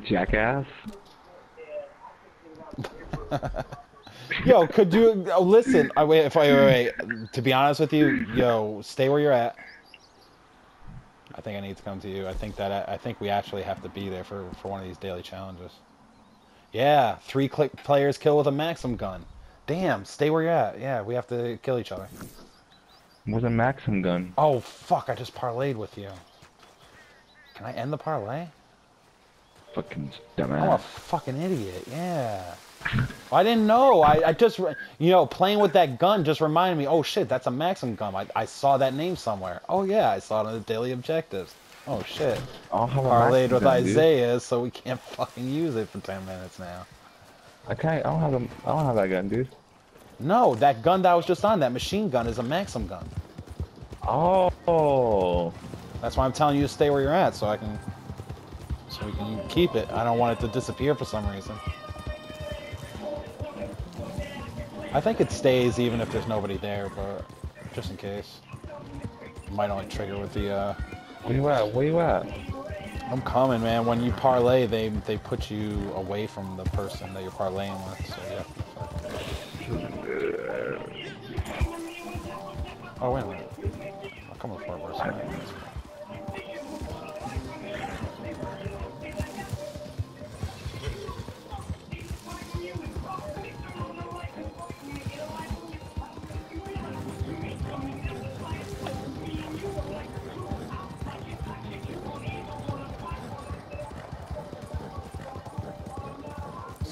fucking jackass. Yo, could you oh, listen? I wait. If I wait, wait, to be honest with you, yo, stay where you're at. I think I need to come to you. I think that I, I think we actually have to be there for for one of these daily challenges. Yeah, three click players kill with a maxim gun. Damn, stay where you're at. Yeah, we have to kill each other. With a Maxim gun. Oh fuck! I just parlayed with you. Can I end the parlay? Fucking I'm a fucking idiot. Yeah. I didn't know. I, I just, you know, playing with that gun just reminded me. Oh shit, that's a Maxim gun. I, I saw that name somewhere. Oh yeah, I saw it on the daily objectives. Oh shit. I don't have a Parlayed with gun, dude. Isaiah, so we can't fucking use it for ten minutes now. I can't. I don't have. A, I don't have that gun, dude. No, that gun that I was just on, that machine gun, is a Maxim gun. Oh. That's why I'm telling you to stay where you're at, so I can, so we can keep it. I don't want it to disappear for some reason. I think it stays even if there's nobody there, but just in case. It might only trigger with the. Uh... Where you at? Where you at? I'm coming, man. When you parlay, they they put you away from the person that you're parlaying with. So yeah. Oh wait a minute. I'll come with Fort Worth.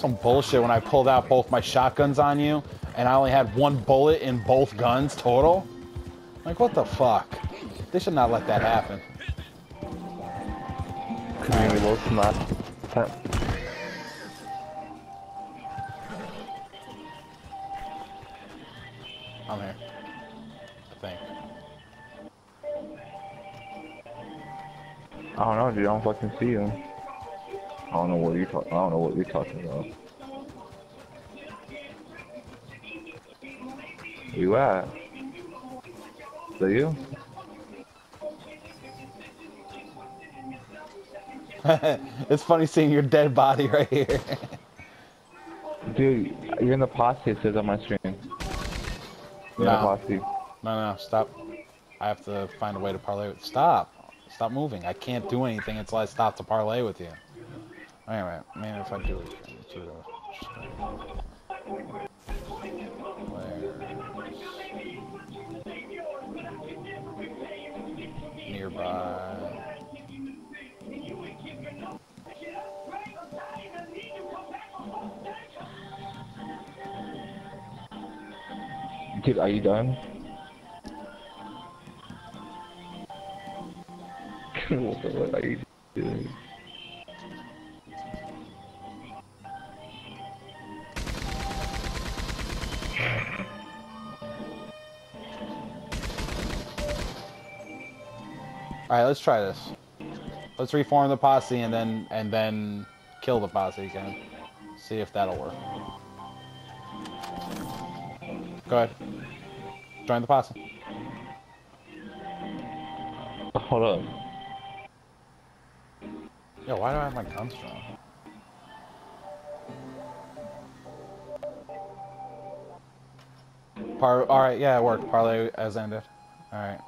Some bullshit when I pulled out both my shotguns on you and I only had one bullet in both guns total. Like, what the fuck? They should not let that happen. Could we reload from time? I'm here. I think. I don't know, dude. I don't fucking see you. I don't know what you're talking. I don't know what you're talking about. Where you at? Is that you? it's funny seeing your dead body right here. Dude, you're in the posse. It says on my screen. You're No. posse. No, no, stop. I have to find a way to parlay with. Stop. Stop moving. I can't do anything until I stop to parlay with you. Anyway, maybe if I do it. let's do it. Where's- Nearby. Dude, are you done? All right, let's try this. Let's reform the posse and then and then kill the posse again. See if that'll work. Go ahead. Join the posse. Hold up. Yo, why do I have my guns drawn? Par all right, yeah, it worked. Parlay as ended. All right,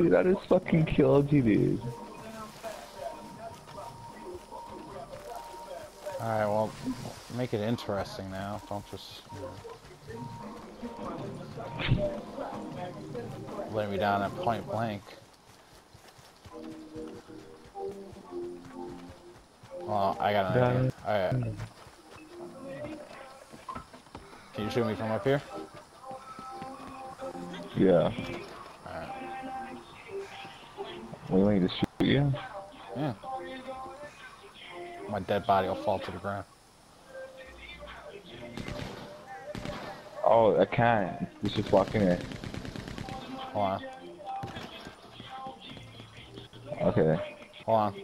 Dude, I just fucking killed you, dude. All right, well, make it interesting now. Don't just you know, lay me down at point blank. Well, I got an idea. All right. Can you shoot me from up here? Yeah. Alright. What, you want me to shoot you? Yeah. My dead body will fall to the ground. Oh, I can't. Let's just walk in. Hold on. Okay. Hold on.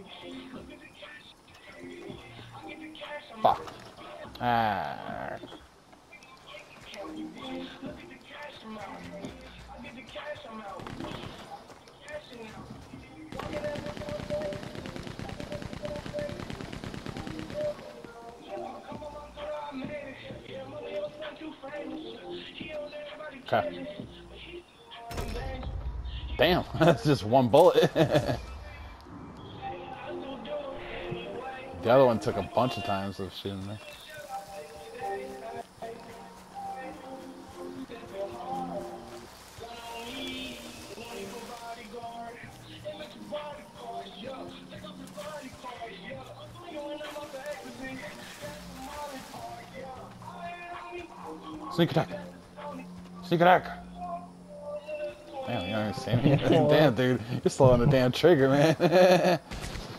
Fuck. Ah. Okay. Damn, that's just one bullet. the other one took a bunch of times of shooting me. Sneak attack. Sneak attack. Damn, you don't even see me. damn, dude, you're slow on the damn trigger, man.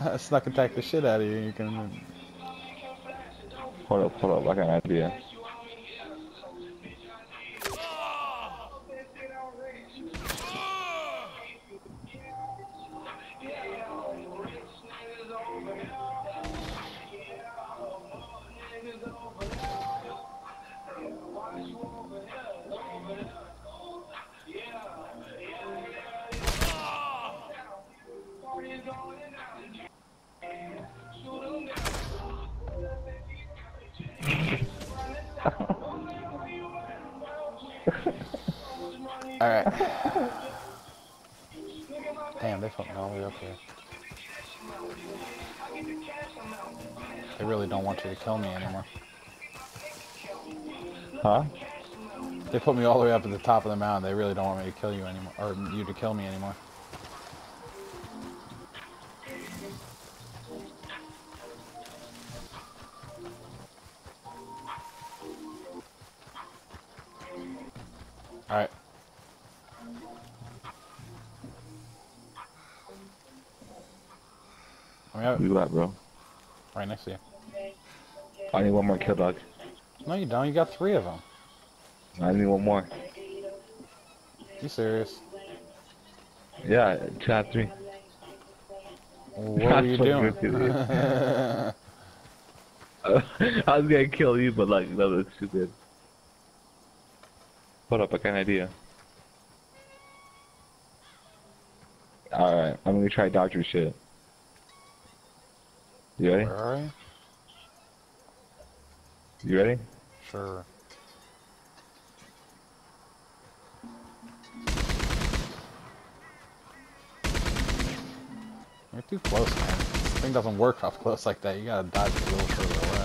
I snuck attack the shit out of you. You can. Hold up, hold up. I got an idea. All right. Damn, they fucking all the way up here. They really don't want you to kill me anymore. Huh? They put me all the way up at the top of the mountain. They really don't want me to kill you anymore, or you to kill me anymore. All right. I mean, You got, bro. right next to you. I need one more kill dog. No, you don't. You got three of them. I need one more. You serious? Yeah, chat three. What were you doing? I was gonna kill you, but like that was stupid. Hold up, I got an idea. Alright, I'm gonna try dodger shit. You ready? Where are you? You ready? Sure. You're too close, man. This thing doesn't work up close like that. You gotta dodge it a little further away.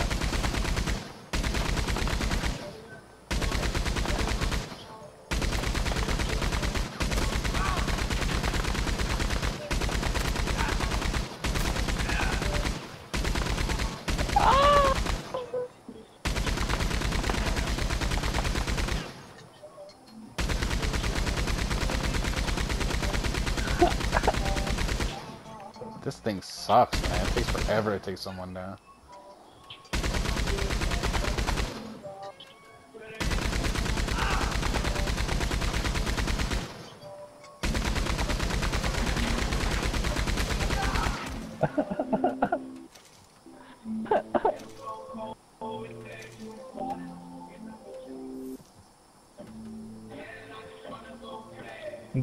This thing sucks, man. It takes forever to take someone down.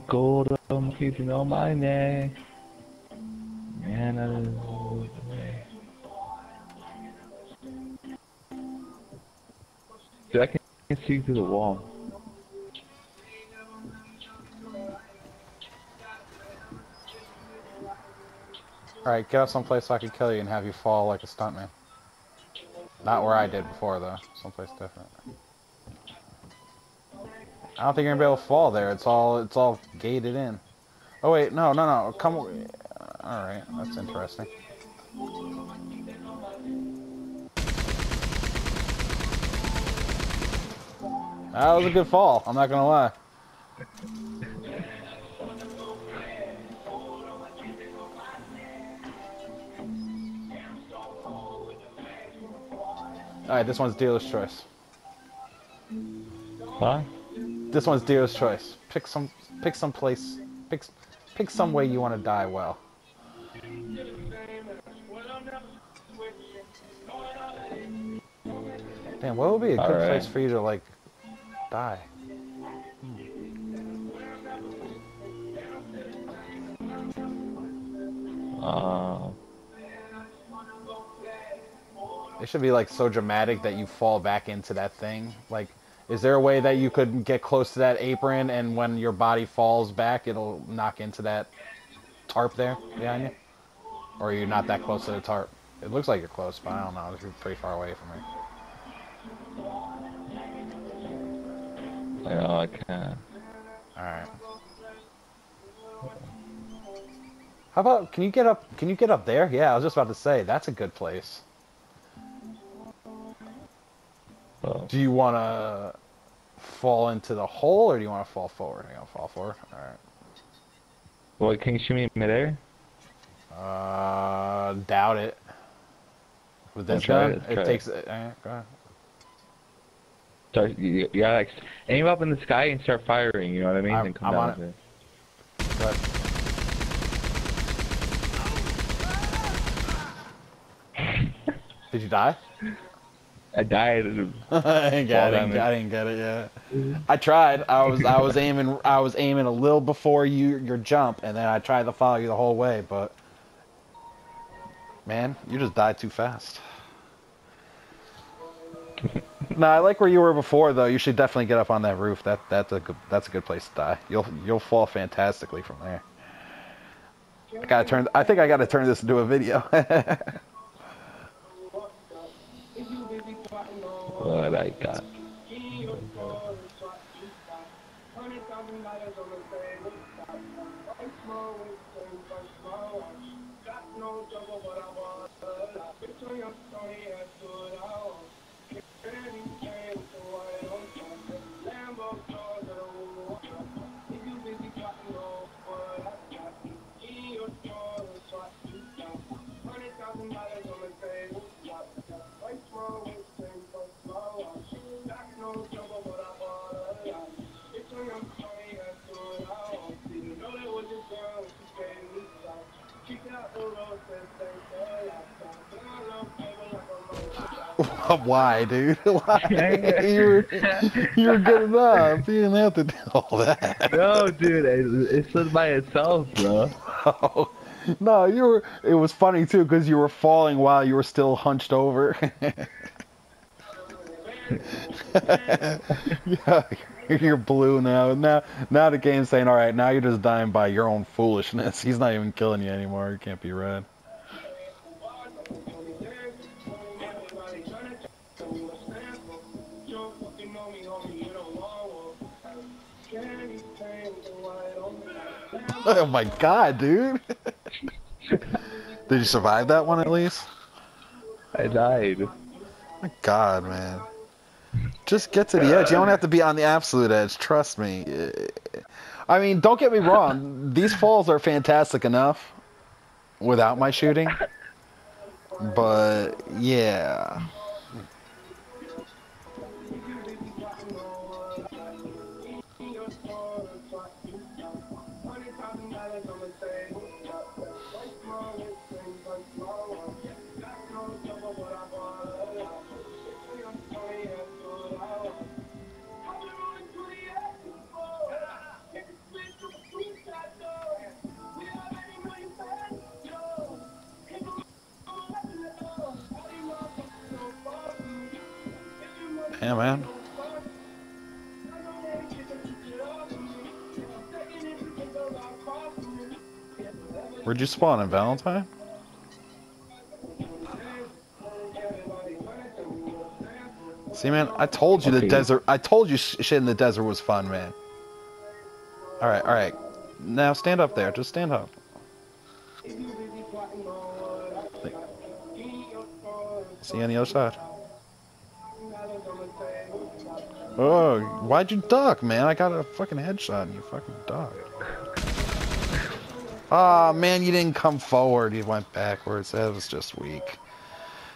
Gold, I'm keeping on my neck. Man, I Dude, I can see through the wall. Alright, get up someplace so I can kill you and have you fall like a stuntman. Not where I did before, though. Someplace different. I don't think you're gonna be able to fall there. It's all it's all gated in. Oh wait, no, no, no. Come. All right, that's interesting. That was a good fall. I'm not gonna lie. All right, this one's dealer's choice. Huh? This one's dealer's choice. Pick some, pick some place, pick, pick some way you want to die well. Damn, what would be a good Alright. place for you to like die? Uh, It should be like so dramatic that you fall back into that thing. Like, is there a way that you could get close to that apron and when your body falls back, it'll knock into that tarp there behind you? Or are you not that close to the tarp? It looks like you're close, but I don't know. You're pretty far away from me. I know I can't. All right. How about can you get up? Can you get up there? Yeah, I was just about to say that's a good place. Well, Do you want to fall into the hole or do you want to fall forward? I'm gonna fall forward. All right. well, can you shoot me in midair? Uh, doubt it. With this gun, it, it try it. takes. Uh, go ahead. Start, you, you gotta like aim up in the sky and start firing. You know what I mean? I'm- and come I'm down on it. Go ahead. Did you die? I died. I, didn't get, I, Fall didn't, damage. I didn't get it yet. I tried. I was I was aiming I was aiming a little before you your jump, and then I tried to follow you the whole way, but man, you just died too fast. no, I like where you were before though. You should definitely get up on that roof. That that's a good that's a good place to die. You'll you'll fall fantastically from there. I gotta turn. I think I gotta turn this into a video. What I got. Why, dude? Why? you were you were good enough. You didn't have to do all that. No, dude, it, it stood by itself, bro. Oh, no, you were. It was funny too because you were falling while you were still hunched over. yeah, you're blue now. Now, now the game's saying, "All right, now you're just dying by your own foolishness." He's not even killing you anymore. You can't be red. Oh my god, dude! Did you survive that one at least? I died. My God, man. Just get to the edge. You don't have to be on the absolute edge. Trust me. I mean, don't get me wrong. These falls are fantastic enough without my shooting. But yeah. Yeah, man. Where'd you spawn in Valentine? See, man, I told you the desert. I told you shit in the desert was fun, man. All right, all right. Now stand up there. Just stand up. See you on the other side. Oh, why'd you duck, man? I got a fucking headshot and you fucking ducked. Ah, man, you didn't come forward. You went backwards. That was just weak.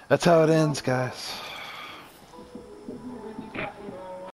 That's how it ends, guys.